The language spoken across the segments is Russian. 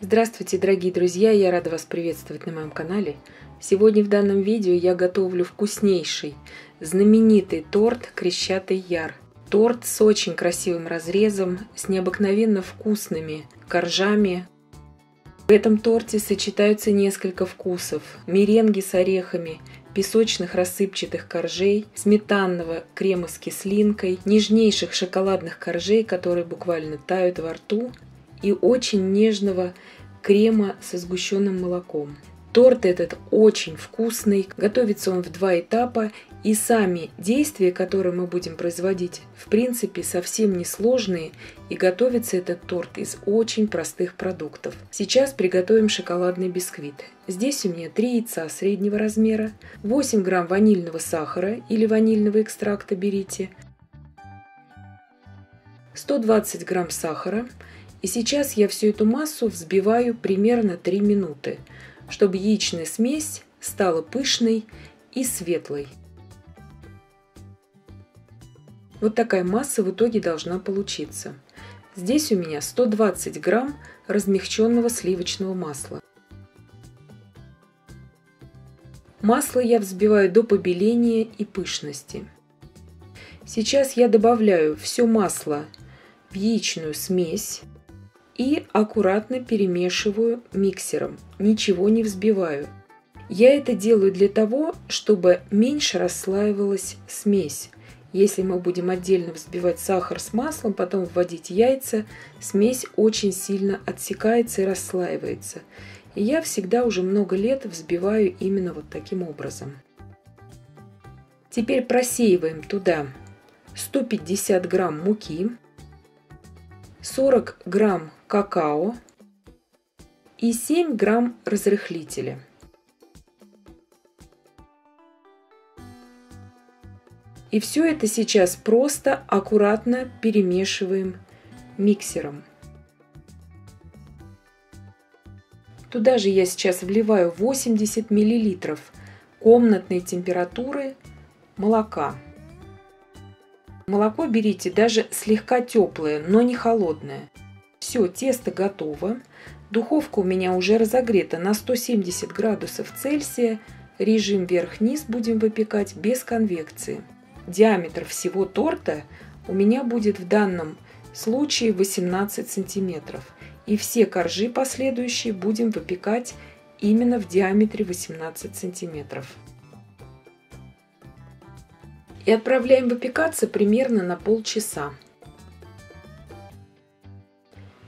Здравствуйте, дорогие друзья! Я рада вас приветствовать на моем канале. Сегодня в данном видео я готовлю вкуснейший, знаменитый торт «Крещатый яр». Торт с очень красивым разрезом, с необыкновенно вкусными коржами. В этом торте сочетаются несколько вкусов. Меренги с орехами, песочных рассыпчатых коржей, сметанного крема с кислинкой, нежнейших шоколадных коржей, которые буквально тают во рту, и очень нежного крема со сгущенным молоком. Торт этот очень вкусный, готовится он в два этапа, и сами действия, которые мы будем производить, в принципе, совсем несложные, и готовится этот торт из очень простых продуктов. Сейчас приготовим шоколадный бисквит. Здесь у меня 3 яйца среднего размера, 8 грамм ванильного сахара или ванильного экстракта берите, 120 грамм сахара, и сейчас я всю эту массу взбиваю примерно 3 минуты, чтобы яичная смесь стала пышной и светлой. Вот такая масса в итоге должна получиться. Здесь у меня 120 грамм размягченного сливочного масла. Масло я взбиваю до побеления и пышности. Сейчас я добавляю все масло в яичную смесь и аккуратно перемешиваю миксером, ничего не взбиваю. Я это делаю для того, чтобы меньше расслаивалась смесь. Если мы будем отдельно взбивать сахар с маслом, потом вводить яйца, смесь очень сильно отсекается и расслаивается. И я всегда уже много лет взбиваю именно вот таким образом. Теперь просеиваем туда 150 грамм муки, 40 грамм какао и 7 грамм разрыхлителя. И все это сейчас просто аккуратно перемешиваем миксером. Туда же я сейчас вливаю 80 мл комнатной температуры молока. Молоко берите даже слегка теплое, но не холодное. Все, тесто готово. Духовка у меня уже разогрета на 170 градусов Цельсия. Режим вверх-вниз будем выпекать без конвекции. Диаметр всего торта у меня будет в данном случае 18 сантиметров. И все коржи последующие будем выпекать именно в диаметре 18 сантиметров. И отправляем выпекаться примерно на полчаса.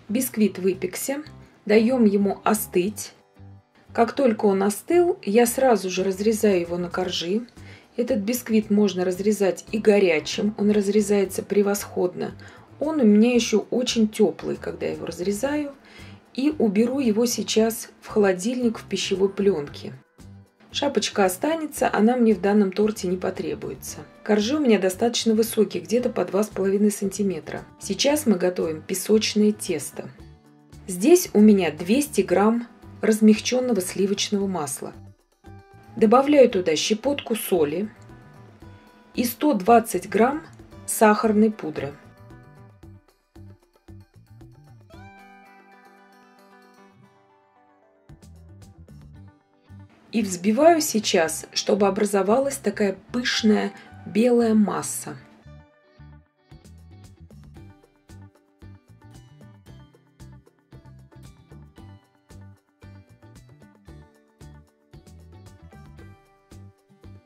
Бисквит выпекся, даем ему остыть. Как только он остыл, я сразу же разрезаю его на коржи. Этот бисквит можно разрезать и горячим, он разрезается превосходно. Он у меня еще очень теплый, когда я его разрезаю. И уберу его сейчас в холодильник в пищевой пленке. Шапочка останется, она мне в данном торте не потребуется. Коржи у меня достаточно высокие, где-то по 2,5 см. Сейчас мы готовим песочное тесто. Здесь у меня 200 грамм размягченного сливочного масла. Добавляю туда щепотку соли и 120 грамм сахарной пудры. И взбиваю сейчас, чтобы образовалась такая пышная белая масса.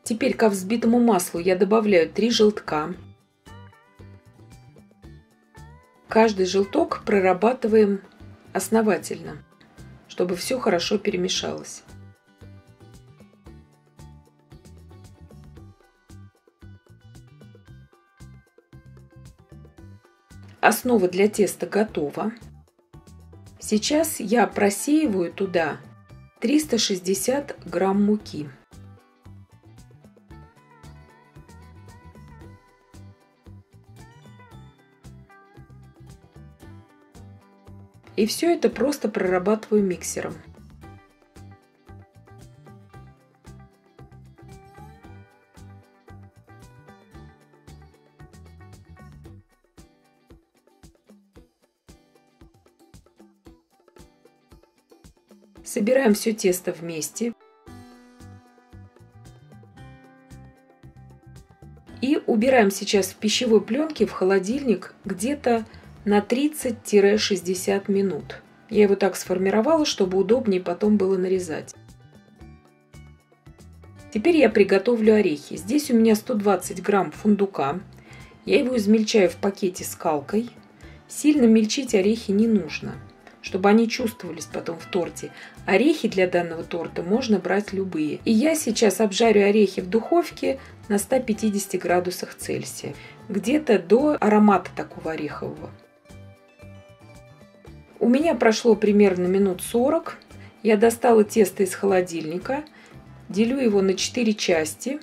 Теперь ко взбитому маслу я добавляю 3 желтка. Каждый желток прорабатываем основательно, чтобы все хорошо перемешалось. Основа для теста готова. Сейчас я просеиваю туда 360 грамм муки. И все это просто прорабатываю миксером. Собираем все тесто вместе. И убираем сейчас в пищевой пленке в холодильник где-то на 30-60 минут. Я его так сформировала, чтобы удобнее потом было нарезать. Теперь я приготовлю орехи. Здесь у меня 120 грамм фундука. Я его измельчаю в пакете скалкой. Сильно мельчить орехи не нужно, чтобы они чувствовались потом в торте. Орехи для данного торта можно брать любые. И я сейчас обжарю орехи в духовке на 150 градусах Цельсия. Где-то до аромата такого орехового. У меня прошло примерно минут 40. Я достала тесто из холодильника, делю его на 4 части.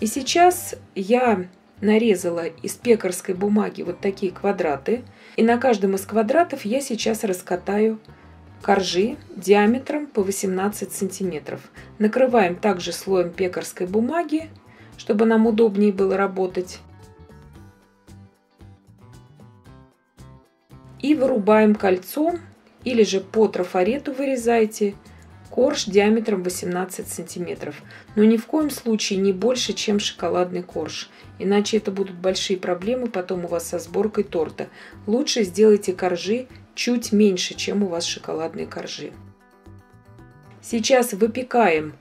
И сейчас я нарезала из пекарской бумаги вот такие квадраты. И на каждом из квадратов я сейчас раскатаю коржи диаметром по 18 сантиметров. Накрываем также слоем пекарской бумаги, чтобы нам удобнее было работать. и вырубаем кольцом или же по трафарету вырезайте корж диаметром 18 сантиметров. Но ни в коем случае не больше, чем шоколадный корж. Иначе это будут большие проблемы потом у вас со сборкой торта. Лучше сделайте коржи чуть меньше, чем у вас шоколадные коржи. Сейчас выпекаем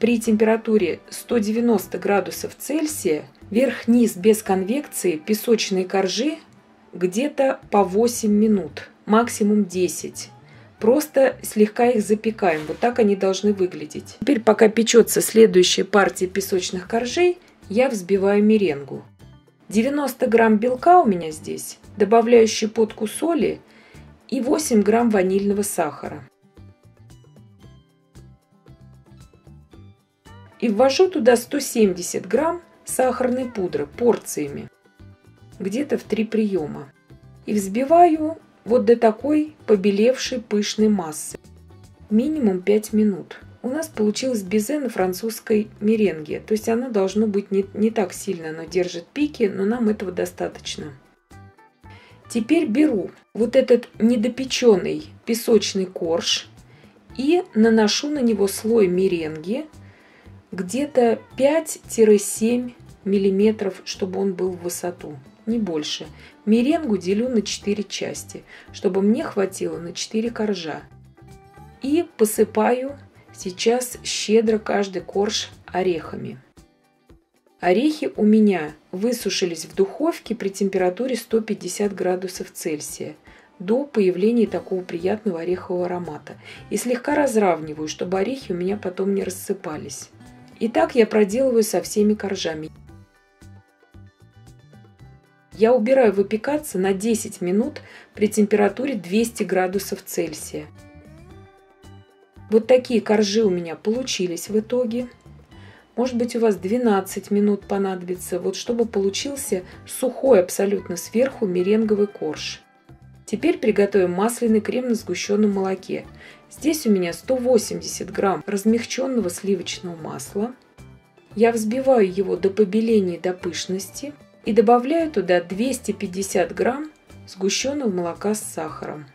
при температуре 190 градусов Цельсия верх-низ без конвекции песочные коржи где-то по 8 минут, максимум 10. Просто слегка их запекаем. Вот так они должны выглядеть. Теперь, пока печется следующая партия песочных коржей, я взбиваю меренгу. 90 грамм белка у меня здесь, добавляю щепотку соли и 8 грамм ванильного сахара. И ввожу туда 170 грамм сахарной пудры порциями где-то в три приема. И взбиваю вот до такой побелевшей пышной массы. Минимум 5 минут. У нас получилось безе на французской меренге. То есть оно должно быть не, не так сильно, оно держит пики, но нам этого достаточно. Теперь беру вот этот недопеченный песочный корж и наношу на него слой меренги где-то 5-7 миллиметров, чтобы он был в высоту не больше. Меренгу делю на 4 части, чтобы мне хватило на 4 коржа. И посыпаю сейчас щедро каждый корж орехами. Орехи у меня высушились в духовке при температуре 150 градусов Цельсия до появления такого приятного орехового аромата. И слегка разравниваю, чтобы орехи у меня потом не рассыпались. И так я проделываю со всеми коржами. Я убираю выпекаться на 10 минут при температуре 200 градусов Цельсия. Вот такие коржи у меня получились в итоге. Может быть у вас 12 минут понадобится, вот чтобы получился сухой абсолютно сверху меренговый корж. Теперь приготовим масляный крем на сгущенном молоке. Здесь у меня 180 грамм размягченного сливочного масла. Я взбиваю его до побеления до пышности – и добавляю туда 250 грамм сгущенного молока с сахаром.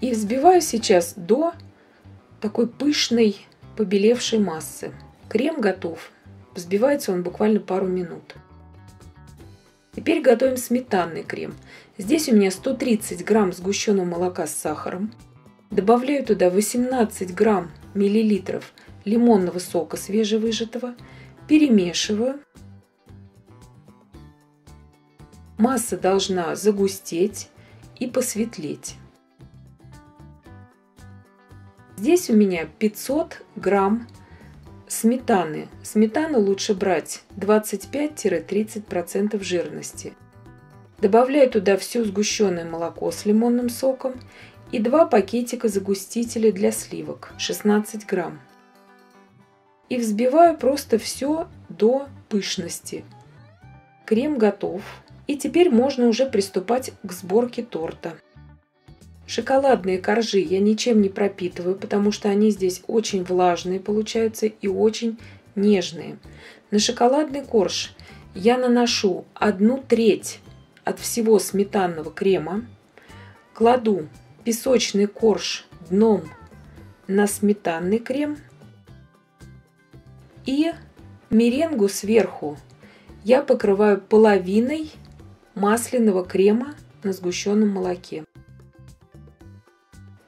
И взбиваю сейчас до такой пышной побелевшей массы. Крем готов. Взбивается он буквально пару минут. Теперь готовим сметанный крем. Здесь у меня 130 грамм сгущенного молока с сахаром. Добавляю туда 18 грамм миллилитров лимонного сока свежевыжатого, перемешиваю. Масса должна загустеть и посветлеть. Здесь у меня 500 грамм сметаны. Сметану лучше брать 25-30% жирности. Добавляю туда все сгущенное молоко с лимонным соком и 2 пакетика загустителя для сливок 16 грамм и взбиваю просто все до пышности. Крем готов. И теперь можно уже приступать к сборке торта. Шоколадные коржи я ничем не пропитываю, потому что они здесь очень влажные получаются и очень нежные. На шоколадный корж я наношу одну треть от всего сметанного крема, кладу песочный корж дном на сметанный крем и меренгу сверху я покрываю половиной масляного крема на сгущенном молоке.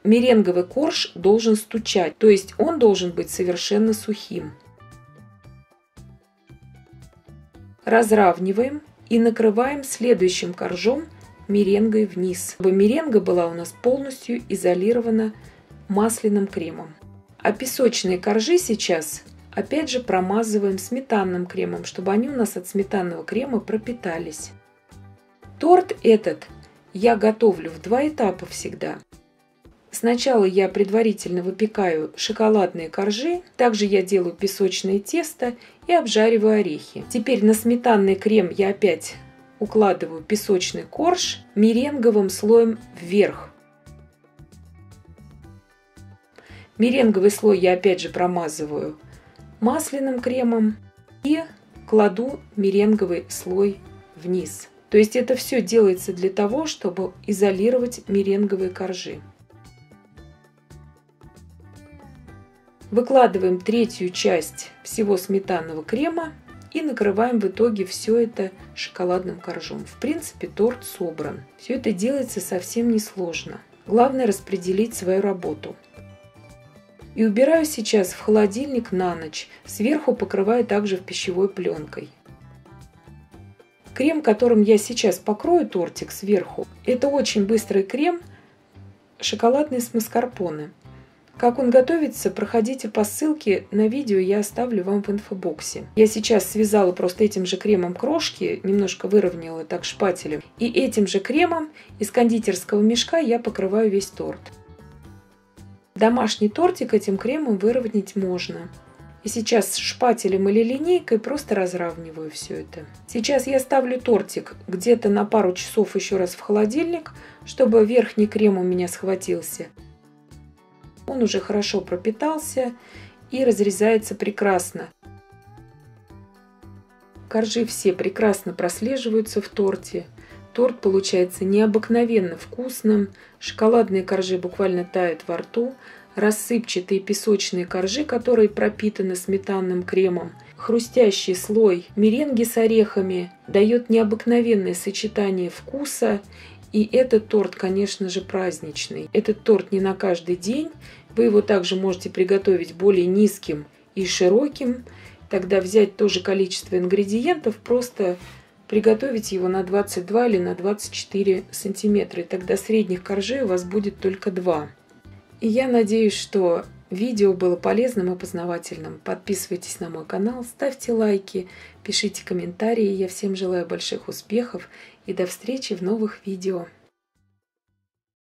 Меренговый корж должен стучать, то есть он должен быть совершенно сухим. Разравниваем и накрываем следующим коржом меренгой вниз, чтобы меренга была у нас полностью изолирована масляным кремом. А песочные коржи сейчас опять же промазываем сметанным кремом, чтобы они у нас от сметанного крема пропитались. Торт этот я готовлю в два этапа всегда. Сначала я предварительно выпекаю шоколадные коржи, также я делаю песочное тесто и обжариваю орехи. Теперь на сметанный крем я опять укладываю песочный корж меренговым слоем вверх. Меренговый слой я опять же промазываю масляным кремом и кладу меренговый слой вниз. То есть это все делается для того, чтобы изолировать меренговые коржи. Выкладываем третью часть всего сметанного крема и накрываем в итоге все это шоколадным коржом. В принципе, торт собран. Все это делается совсем несложно. Главное распределить свою работу. И убираю сейчас в холодильник на ночь. Сверху покрываю также пищевой пленкой. Крем, которым я сейчас покрою тортик сверху, это очень быстрый крем шоколадный с маскарпоне. Как он готовится, проходите по ссылке на видео, я оставлю вам в инфобоксе. Я сейчас связала просто этим же кремом крошки, немножко выровняла так шпателем. И этим же кремом из кондитерского мешка я покрываю весь торт. Домашний тортик этим кремом выровнять можно. И сейчас шпателем или линейкой просто разравниваю все это. Сейчас я ставлю тортик где-то на пару часов еще раз в холодильник, чтобы верхний крем у меня схватился. Он уже хорошо пропитался и разрезается прекрасно. Коржи все прекрасно прослеживаются в торте. Торт получается необыкновенно вкусным. Шоколадные коржи буквально тают во рту рассыпчатые песочные коржи, которые пропитаны сметанным кремом. Хрустящий слой меренги с орехами дает необыкновенное сочетание вкуса. И этот торт, конечно же, праздничный. Этот торт не на каждый день. Вы его также можете приготовить более низким и широким. Тогда взять то же количество ингредиентов, просто приготовить его на 22 или на 24 сантиметра. И тогда средних коржей у вас будет только 2. И я надеюсь, что видео было полезным и познавательным. Подписывайтесь на мой канал, ставьте лайки, пишите комментарии. Я всем желаю больших успехов и до встречи в новых видео.